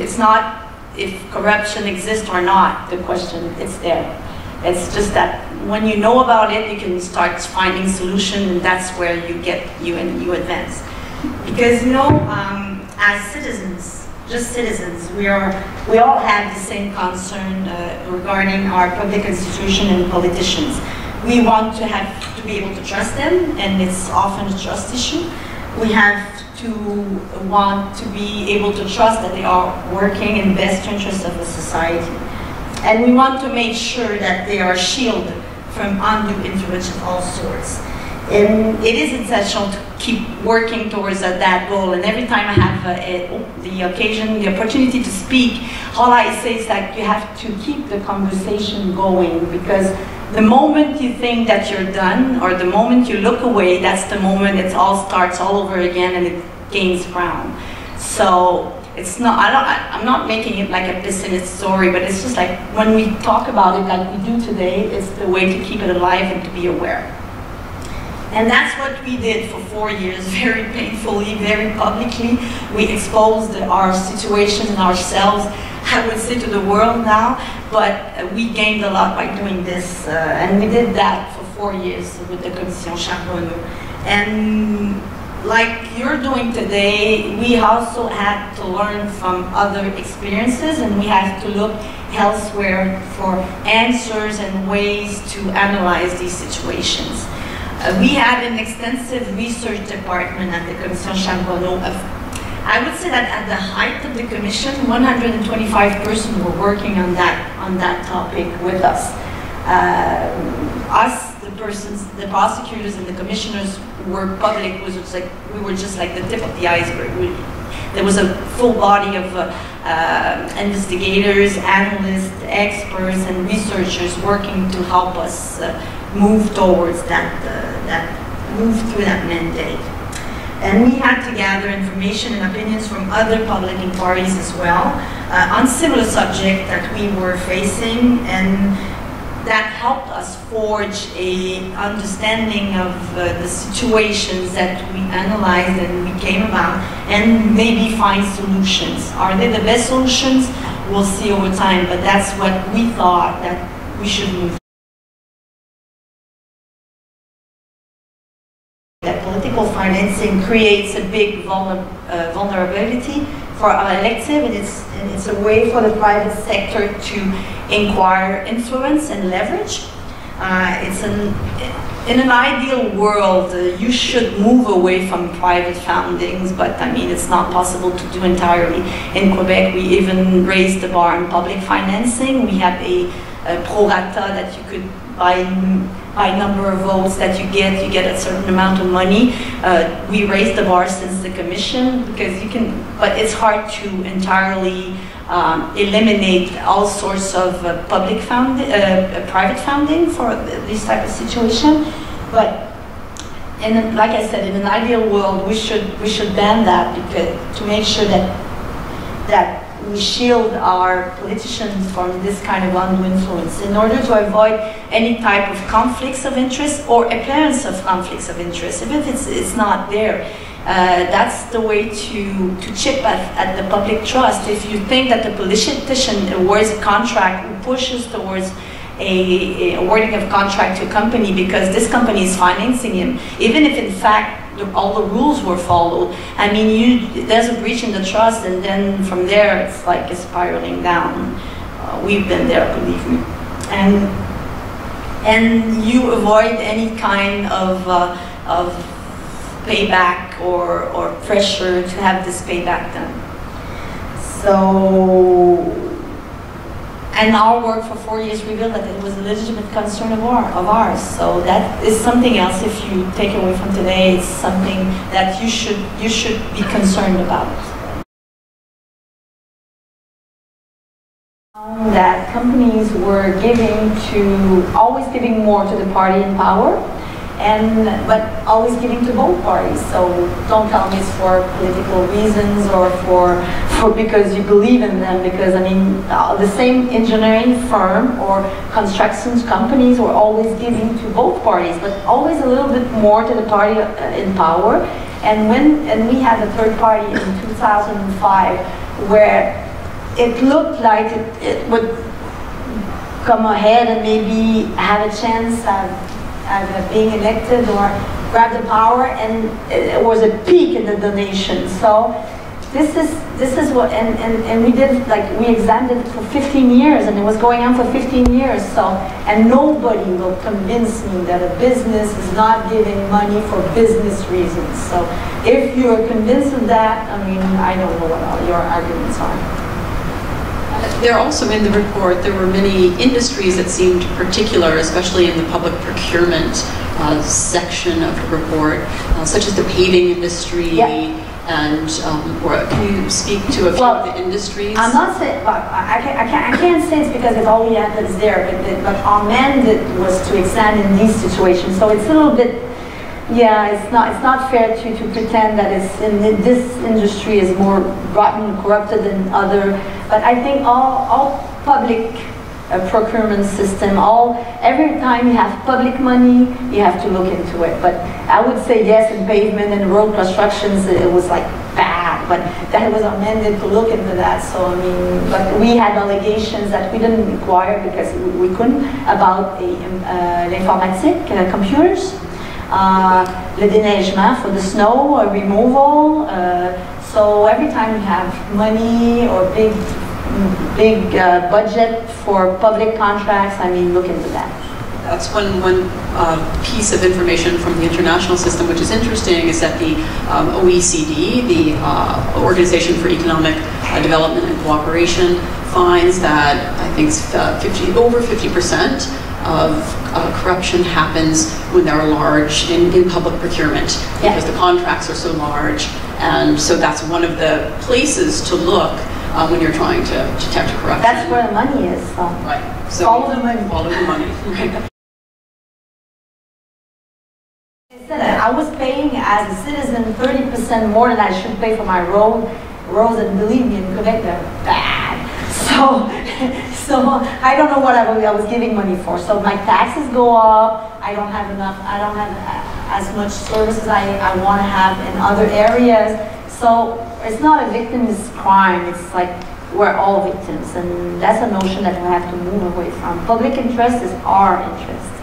It's not if corruption exists or not, the question, it's there. It's just that when you know about it, you can start finding solutions, and that's where you get, you and you advance. Because, you know, um, as citizens, just citizens, we are, we all have the same concern uh, regarding our public institution and politicians. We want to have to be able to trust them, and it's often a trust issue. We have to want to be able to trust that they are working in the best interest of the society. And we want to make sure that they are shielded from undue influence of all sorts. And it is essential to keep working towards uh, that goal. And every time I have uh, a, the occasion, the opportunity to speak, all I say is that you have to keep the conversation going because the moment you think that you're done or the moment you look away, that's the moment it all starts all over again and it gains ground. So it's not, I don't, I, am not making it like a pessimist story, but it's just like when we talk about it like we do today, it's the way to keep it alive and to be aware. And that's what we did for four years, very painfully, very publicly. We exposed our situation and ourselves, I would say, to the world now, but we gained a lot by doing this. Uh, and we did that for four years with the Commission Charbonneau. And like you're doing today, we also had to learn from other experiences and we have to look elsewhere for answers and ways to analyze these situations. Uh, we had an extensive research department at the Commission Charbonneau. Of, I would say that at the height of the commission, 125 persons were working on that, on that topic with us. Uh, us, the persons, the prosecutors and the commissioners were public, was like, we were just like the tip of the iceberg. We, there was a full body of uh, uh, investigators, analysts, experts, and researchers working to help us uh, move towards that, uh, that move through that mandate. And we had to gather information and opinions from other public inquiries as well uh, on similar subjects that we were facing and that helped us forge a understanding of uh, the situations that we analyzed and we came about and maybe find solutions. Are they the best solutions? We'll see over time, but that's what we thought that we should move that political financing creates a big vulner, uh, vulnerability for our elective, and it's, and it's a way for the private sector to inquire influence and leverage. Uh, it's an, in an ideal world, uh, you should move away from private foundings, but I mean, it's not possible to do entirely. In Quebec, we even raised the bar on public financing. We have a, a pro rata that you could by, by number of votes that you get, you get a certain amount of money. Uh, we raised the bar since the commission because you can, but it's hard to entirely um, eliminate all sorts of uh, public found, uh, uh private funding for this type of situation. But and like I said, in an ideal world, we should we should ban that because to make sure that that we shield our politicians from this kind of undue influence in order to avoid any type of conflicts of interest or appearance of conflicts of interest, even if it's, it's not there. Uh, that's the way to, to chip at, at the public trust. If you think that the politician awards a contract, pushes towards a, a awarding of contract to a company because this company is financing him, even if in fact the, all the rules were followed. I mean, you, there's a breach in the trust, and then from there, it's like spiraling down. Uh, we've been there, believe me. And, and you avoid any kind of, uh, of payback or, or pressure to have this payback done. So and our work for four years revealed that it was a legitimate concern of, our, of ours. So that is something else if you take away from today, it's something that you should, you should be concerned about. Um, that companies were giving to, always giving more to the party in power, and but always giving to both parties. So don't tell me it's for political reasons or for for because you believe in them. Because I mean, uh, the same engineering firm or construction companies were always giving to both parties, but always a little bit more to the party uh, in power. And when and we had a third party in 2005 where it looked like it, it would come ahead and maybe have a chance Uh, of being elected or grab the power and it was a peak in the donation. So this is this is what and, and, and we did like we examined it for 15 years and it was going on for 15 years. So and nobody will convince me that a business is not giving money for business reasons. So if you are convinced of that i mean i don't know what all your arguments are there also in the report, there were many industries that seemed particular, especially in the public procurement uh, section of the report, uh, such as the paving industry. Yeah. And um, or can you speak to a few Well, of the industries? I'm not saying, well, I can't, I can't, I can't say it's because it's all we have that's there, but, but- but our mandate was to examine these situations, so it's a little bit, yeah, it's not, it's not fair to, to pretend that it's, in the- this industry is more rotten, and corrupted than other, but I think all, all public uh, procurement system, all, every time you have public money, you have to look into it, but I would say yes, in pavement and road constructions, it was like bad, but that was amended to look into that, so I mean, but we had allegations that we didn't require because we we couldn't about the, uh, l'informatique, uh, computers, uh, le déneigement for the snow uh, removal, uh, so every time you have money or big, big uh, budget for public contracts, I mean, look into that. That's one, one uh, piece of information from the international system, which is interesting, is that the um, OECD, the uh, Organization for Economic uh, Development and Cooperation, finds that I think uh, 50, over 50% of uh, corruption happens when there are large in, in public procurement Yeah. because the contracts are so large, and so that's one of the places to look uh, when you're trying to detect corruption. That's where the money is, so. right. So Follow the money. Follow the money. Right. I was paying as a citizen 30% more than I should pay for my road, roads, and believe me, in Quebec, they're bad. So, so I don't know what I was, giving money for. So my taxes go up, I don't have enough, I don't have uh, as much services I, I want to have in other areas. So it's not a victimless crime, it's like we're all victims. And that's a notion that we have to move away from. Public interest is our interest.